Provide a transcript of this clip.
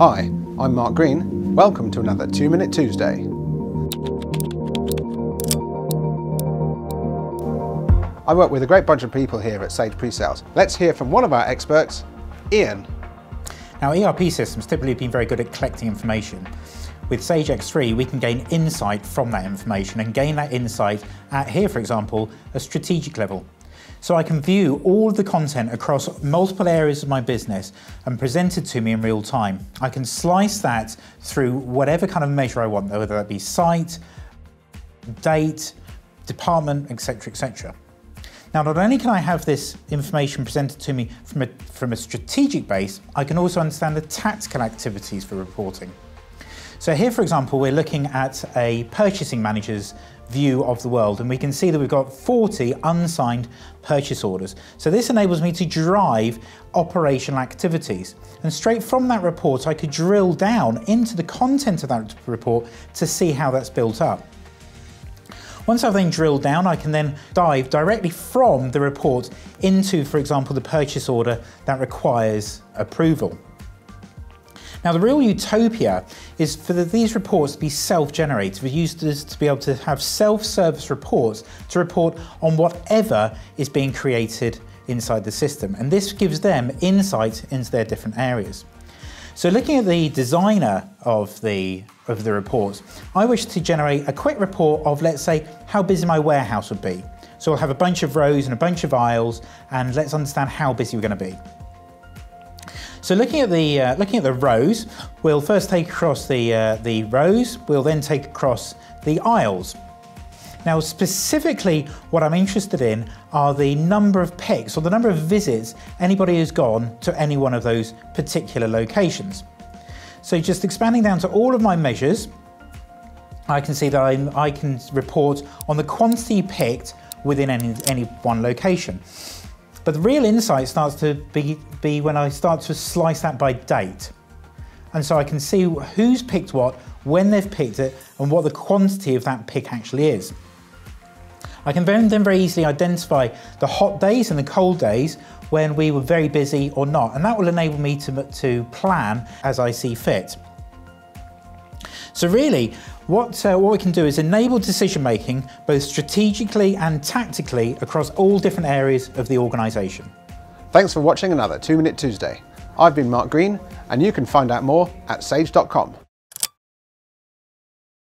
Hi, I'm Mark Green. Welcome to another 2 Minute Tuesday. I work with a great bunch of people here at Sage Presales. Let's hear from one of our experts, Iain. Now ERP systems typically have been very good at collecting information. With Sage X3 we can gain insight from that information and gain that insight at here for example a strategic level. So I can view all of the content across multiple areas of my business and present it to me in real time. I can slice that through whatever kind of measure I want, though, whether that be site, date, department, etc, etc. Now, not only can I have this information presented to me from a, from a strategic base, I can also understand the tactical activities for reporting. So here, for example, we're looking at a purchasing manager's view of the world, and we can see that we've got 40 unsigned purchase orders. So this enables me to drive operational activities. And straight from that report, I could drill down into the content of that report to see how that's built up. Once I've then drilled down, I can then dive directly from the report into, for example, the purchase order that requires approval. Now, the real utopia is for the, these reports to be self-generated, for users to be able to have self-service reports to report on whatever is being created inside the system. And this gives them insight into their different areas. So looking at the designer of the, of the reports, I wish to generate a quick report of, let's say, how busy my warehouse would be. So I'll have a bunch of rows and a bunch of aisles, and let's understand how busy we're going to be. So looking at the uh, looking at the rows, we'll first take across the uh, the rows. We'll then take across the aisles. Now, specifically, what I'm interested in are the number of picks or the number of visits anybody has gone to any one of those particular locations. So just expanding down to all of my measures, I can see that I, I can report on the quantity picked within any, any one location. But the real insight starts to be, be when I start to slice that by date. And so I can see who's picked what, when they've picked it, and what the quantity of that pick actually is. I can then very easily identify the hot days and the cold days when we were very busy or not, and that will enable me to, to plan as I see fit. So really, what, uh, what we can do is enable decision making both strategically and tactically across all different areas of the organisation. Thanks for watching another 2 Minute Tuesday. I've been Mark Green, and you can find out more at sage.com.